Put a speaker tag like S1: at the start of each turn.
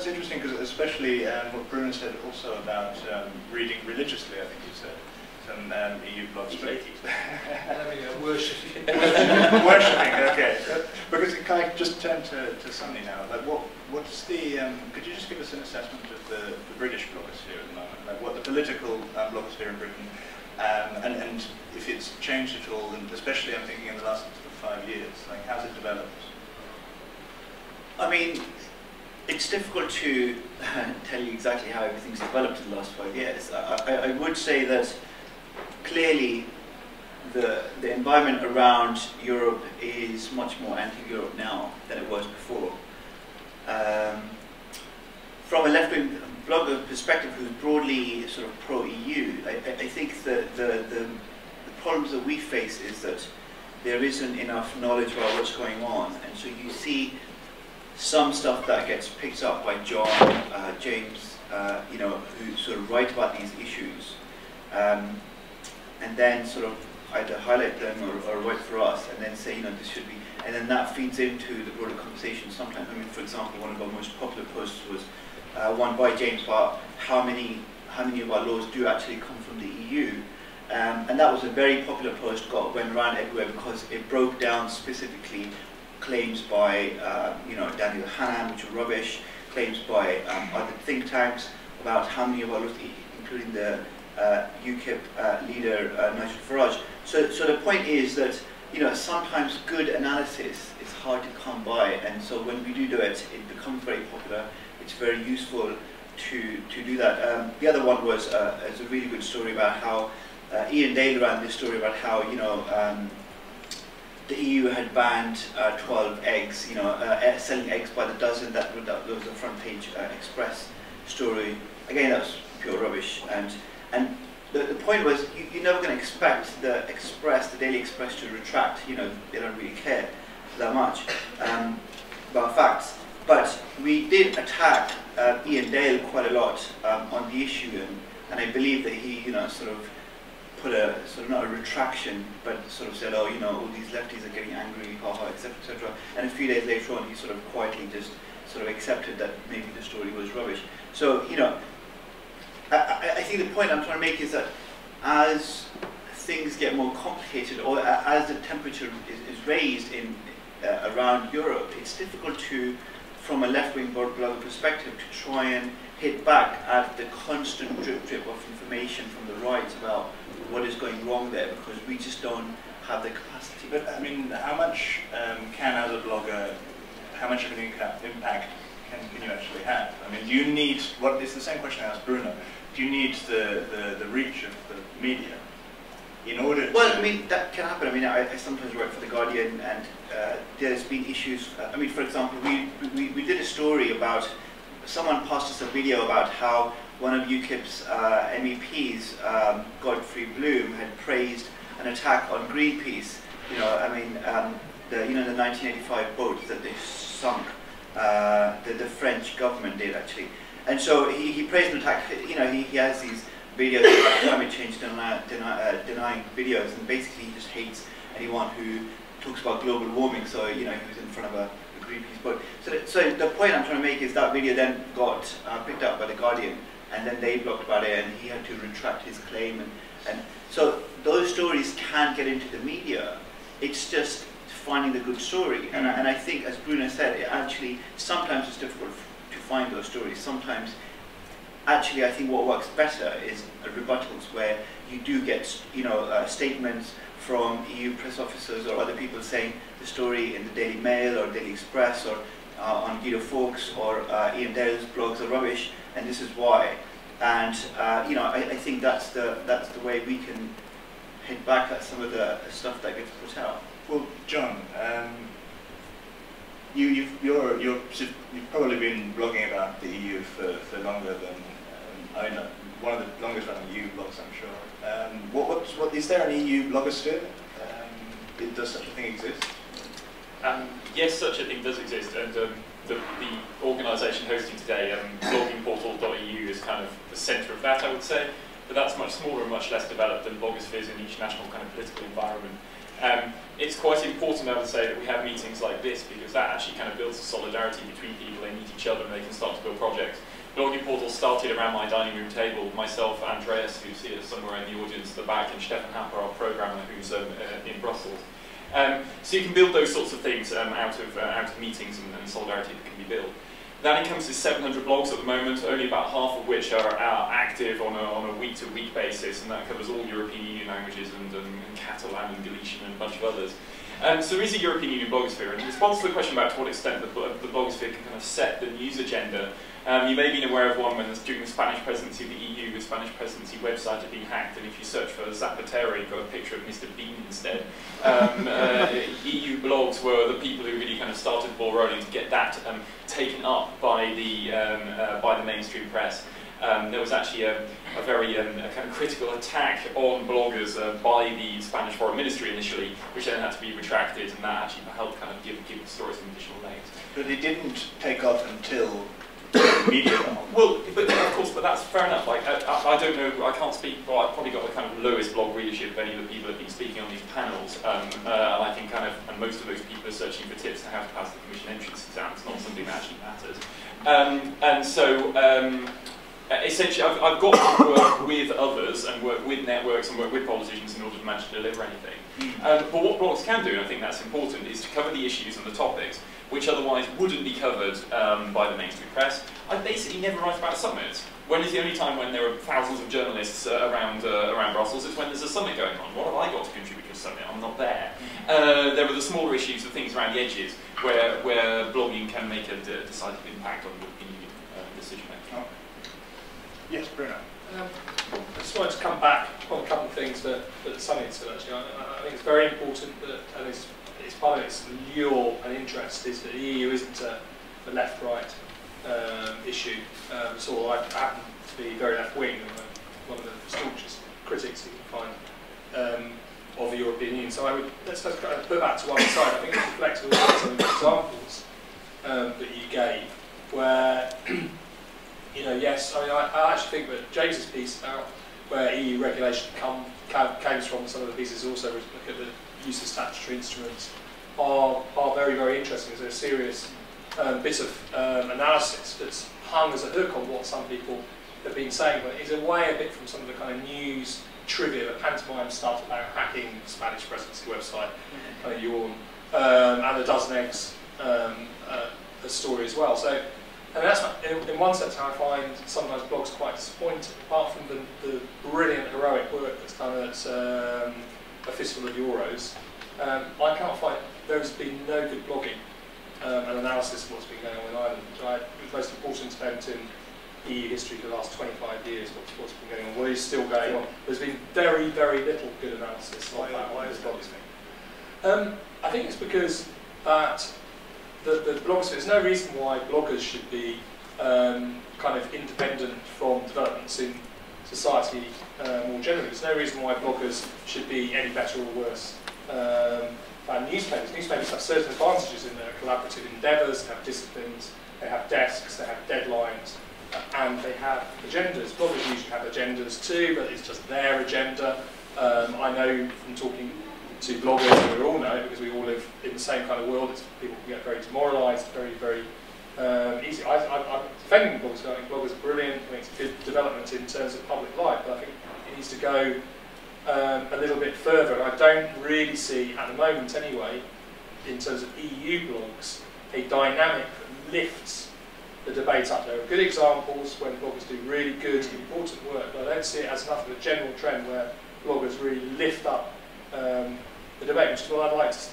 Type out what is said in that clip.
S1: that's interesting because especially um, what Bruno said also about um, reading religiously, I think you said some um, EU blogs.
S2: worshipping.
S1: worshipping, okay. Because can I just turn to, to Sunny now? Like, what what's the? Um, could you just give us an assessment of the, the British blogosphere at the moment? Like, what the political um, blogosphere in Britain, um, and and if it's changed at all, and especially I'm thinking in the last five years, like how's it developed?
S3: I mean, it's difficult to tell you exactly how everything's developed in the last five years. I, I, I would say that clearly the, the environment around Europe is much more anti-Europe now than it was before. Um, from a left-wing blogger perspective who's broadly sort of pro-EU, I, I, think the, the, the, the problems that we face is that there isn't enough knowledge about what's going on. And so you see some stuff that gets picked up by John, uh, James, uh, you know, who sort of write about these issues. Um, and then sort of either highlight them or, or write for us and then say, you know, this should be, and then that feeds into the broader conversation sometimes. I mean, for example, one of our most popular posts was uh, one by James about how many, how many of our laws do actually come from the EU. Um, and that was a very popular post, got went around everywhere because it broke down specifically claims by, uh, you know, Daniel Hannan, which are rubbish, claims by um, other think tanks about how many of our including the uh, UKIP uh, leader uh, Nigel Farage. So, so the point is that you know sometimes good analysis is hard to come by, and so when we do do it, it becomes very popular. It's very useful to to do that. Um, the other one was uh, is a really good story about how uh, Iain Dale ran this story about how you know. Um, the EU had banned uh, 12 eggs, you know, uh, selling eggs by the dozen. That, that was a front page uh, Express story. Again, that was pure rubbish. And and the, the point was, you, you're never going to expect the Express, the Daily Express, to retract. You know, they don't really care that much um, about facts. But we did attack uh, Iain Dale quite a lot um, on the issue, and, and I believe that he, you know, sort of put a sort of not a retraction, but sort of said, oh, you know, all these lefties are getting angry, haha, etc., etc. And a few days later on, he sort of quietly just sort of accepted that maybe the story was rubbish. So, you know, I, I, think the point I'm trying to make is that as things get more complicated or as the temperature is, is raised in uh, around Europe, it's difficult to, from a left-wing blogger perspective, to try and hit back at the constant drip drip of information from the right about what is going wrong there because we just don't have the capacity.
S1: But I mean, how much um, can as a blogger, how much of an impact can, can you actually have? I mean, do you need, what? is the same question I asked Bruno, do you need the, the, the reach of the media in order
S3: well, I mean, that can happen. I mean, I, I sometimes work for The Guardian and uh, there's been issues. Uh, I mean, for example, we, we, we did a story about, someone passed us a video about how one of UKIP's uh, MEPs, um, Godfrey Bloom, had praised an attack on Greenpeace. You know, I mean, um, the, you know, the 1985 boat that they sunk, uh, the, the French government did actually. And so he, he praised an attack, you know, he, he has these videos about climate change deny, deny, uh, denying videos, and basically he just hates anyone who talks about global warming, so, you know, he was in front of a, a Greenpeace boat. So, so the point I'm trying to make is that video then got uh, picked up by The Guardian, and then they blocked about it, and he had to retract his claim. And, and so those stories can get into the media. It's just finding the good story. And, and I think, as Bruno said, it actually, sometimes it's difficult to find those stories. Sometimes, actually, I think what works better is rebuttals where you do get, you know, uh, statements from EU press officers or other people saying the story in the Daily Mail or Daily Express or uh, on Guido Fawkes or uh, Iain Dale's blogs are rubbish, and this is why. And uh, you know, I, I, think that's the that's the way we can hit back at some of the stuff that gets put out.
S1: Well, John, um, you you've you're you're you've probably been blogging about the EU for, for longer than um, I know one of the longest running EU blogs, I'm sure. Um, what, what, what is there an EU blogosphere? Um, does such a thing exist?
S4: Um, yes, such a thing does exist, and um, the, the organisation hosting today, um, bloggingportal.eu, is kind of the centre of that, I would say. But that's much smaller and much less developed than blogospheres in each national kind of political environment. Um, it's quite important, I would say, that we have meetings like this because that actually kind of builds a solidarity between people. They meet each other and they can start to build projects. Blogging Portal started around my dining room table. Myself, Andreas, who's here somewhere in the audience at the back, and Stefan Happer, our programmer, who's um, uh, in Brussels. Um, so you can build those sorts of things um, out, of, uh, out of meetings and, and solidarity that can be built. That encompasses 700 blogs at the moment, only about half of which are, are active on a, on a week-to-week basis, and that covers all European Union languages and, um, and Catalan and Galician and a bunch of others. Um, so there is a European Union blogosphere, and in response to the question about to what extent the, the blogosphere can kind of set the news agenda, um, you may have been aware of one when during the Spanish presidency of the EU, the Spanish presidency website had been hacked, and if you search for Zapatero, you've got a picture of Mr. Bean instead. Um, uh, EU blogs were the people who really kind of started the ball rolling to get that um, taken up by the, um, uh, by the mainstream press. Um, there was actually a, a very um, a kind of critical attack on bloggers uh, by the Spanish Foreign Ministry initially, which then had to be retracted, and that actually helped kind of give, give the story some additional legs.
S1: But it didn't take off until media.
S4: Well, but of course, but that's fair enough. Like, I, I, don't know, I can't speak. Well, I've probably got the kind of lowest blog readership of any of the people that have been speaking on these panels. Um, uh, and I think kind of, and most of those people are searching for tips on how to pass the commission entrance exam. It's not something that actually matters. Um, and so. Um, essentially, I've, I've, got to work with others and work with networks and work with politicians in order to manage to deliver anything. Hmm. Um, but what blogs can do, and I think that's important, is to cover the issues and the topics which otherwise wouldn't be covered um, by the mainstream press. I basically never write about summits. When is the only time when there are thousands of journalists uh, around uh, around Brussels? It's when there's a summit going on. What have I got to contribute to a summit? I'm not there. Uh, there are the smaller issues, the things around the edges, where where blogging can make a decisive impact on European uh, decision making.
S1: Yes, Bruno.
S2: Um, I just wanted to come back on a couple of things that, that Sunny said actually. I, I think it's very important that, and it's it's part of its lure and interest is that the EU isn't a, a left-right um, issue. Um, so I happen to be very left-wing, and one of the staunchest critics you can find um, of the European Union. So I would let's just kind of put that to one side. I think it reflects some of the examples um, that you gave, where you know, yes, I, mean, I, I actually think that James's piece about where EU regulation come, came from, some of the pieces also look at the use of statutory instruments are, are very, very interesting. There's a serious um, bit of um, analysis that's hung as a hook on what some people have been saying, but is away a bit from some of the kind of news trivia, the pantomime stuff about hacking the Spanish presidency website, kind of yawn, um, and the dozen eggs um, uh, story as well. So, and that's in, in, one sense how I find sometimes blogs quite disappointing. Apart from the, the brilliant heroic work that's done at um, a fistful of euros, um, I can't find there's been no good blogging um, and analysis of what's been going on in Ireland. I, the most important event in EU history for the last 25 years, what's, what's been going on, what is still going on. There's been very, very little good analysis
S1: why,
S2: that.
S1: Why is that?
S2: Um, I think it's because that the, the blogosphere, there's no reason why bloggers should be um, kind of independent from developments in society uh, more generally. There's no reason why bloggers should be any better or worse um, uh, newspapers. Newspapers have certain advantages in their collaborative endeavours, they have disciplines, they have desks, they have deadlines, and they have agendas. Bloggers usually have agendas too, but it's just their agenda. Um, I know from talking to bloggers, and we all know because we all live in the same kind of world, it's, people can get very demoralised, very, very um, easy. I, am defending bloggers, I think bloggers are brilliant, I think it's good development in terms of public life, but I think it needs to go um, a little bit further. And I don't really see, at the moment anyway, in terms of EU blogs, a dynamic that lifts the debate up. There are good examples when bloggers do really good, important work, but I don't see it as enough of a general trend where bloggers really lift up um, the debate, which is what I'd like to see.